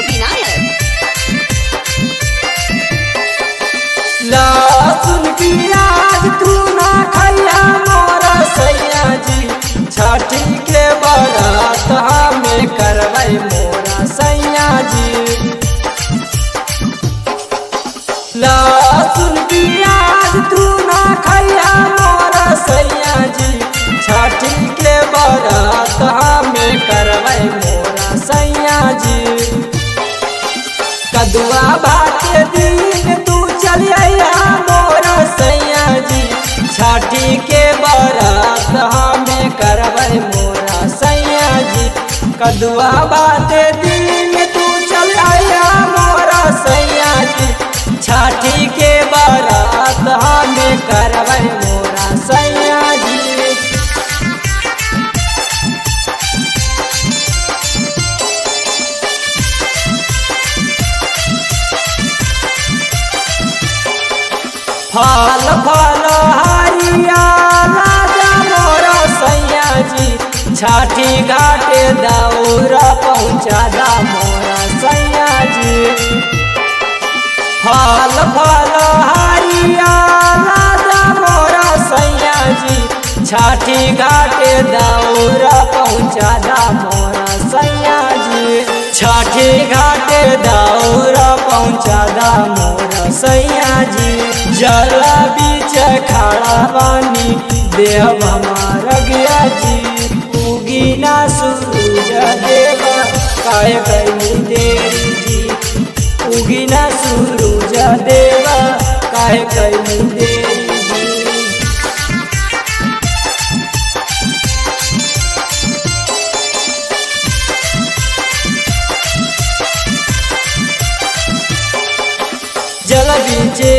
गोपीनाथ ला सुन तू कदुआ भात दिन तू चल आया मोरा सैया जी। छठी के बरात हमें करबै मोरा सैया जी। फल फल छठी घाटे दौरा पहुँचा दा मोरा सैया जी फल फल हरिया मोरा सैया जी छठी घाटे दौरा पहुँचा दा मोरा सैया जी छठी घाटे दौरा पहुँचा दा मोरा सैया जी जल बीच खड़ा बानी, देह हमारा गया जी सूरज देवा, काय देरी जी? देवा, काय देरी जी? जल बीचे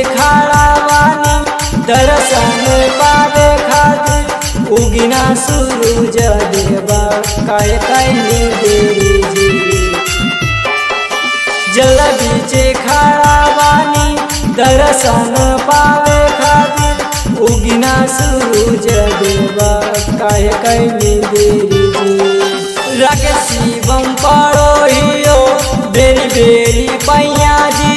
दर्शन पावे खातिर उगिना सूरज देवा. काय कैली देरी जी? जल बीचे बानी दर्शन पावे खातिर उगिना सूरज देवा काय कैली देरी जी? रग शिवम पड़ोहियो बेरी बेरी पैया जी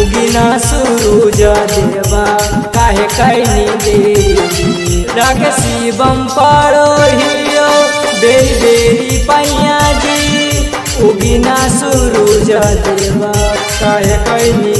उगिना सूरज देवा काहे कैनी देरी रग शिवम पड़ोहियो बेरी पैया जी उगिना सूरज देवा कह कैनी